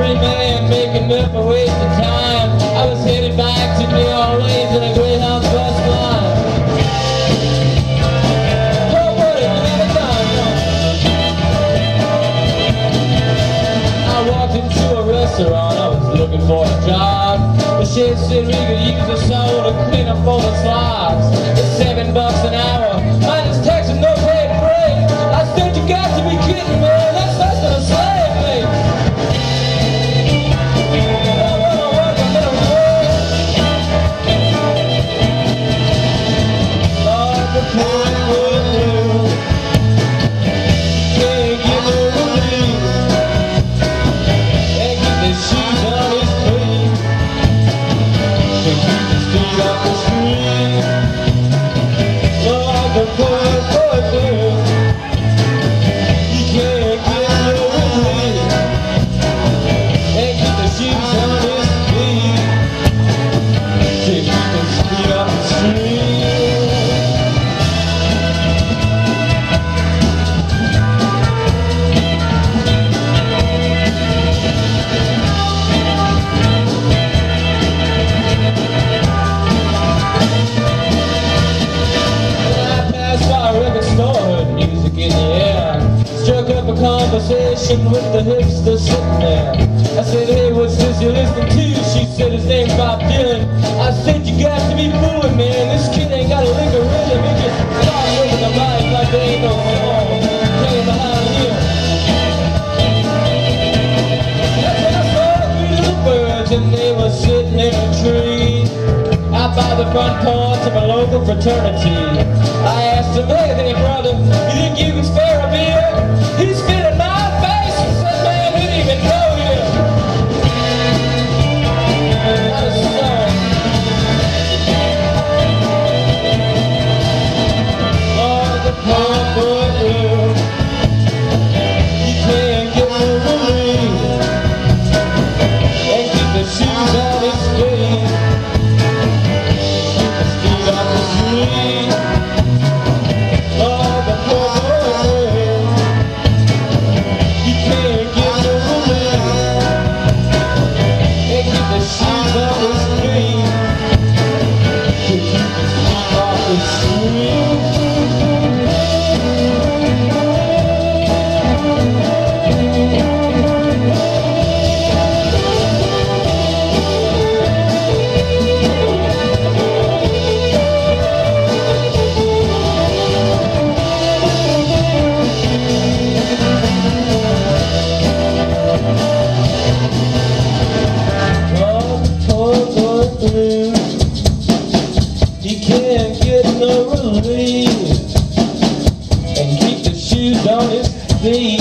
free man making up a waste of time. I was headed back to New Orleans in a Greyhound bus line. Oh, what a never done. I walked into a restaurant, I was looking for a job. The chef said we could use a soul to clean up all the slobs. It's seven bucks an hour, minus tax and no paid break. I said you got to be kidding, man. With the hipster sitting there. I said, hey, what's this you're listening to? She said, his name's Bob Dylan. I said, you got to be fooling, man. This kid ain't got a lick of rhythm. He just starts moving the mic like there ain't no song. Playing behind when I saw three little birds and they were sitting in a tree out by the front porch of a local fraternity. I asked him, hey there brother, you think you can spare his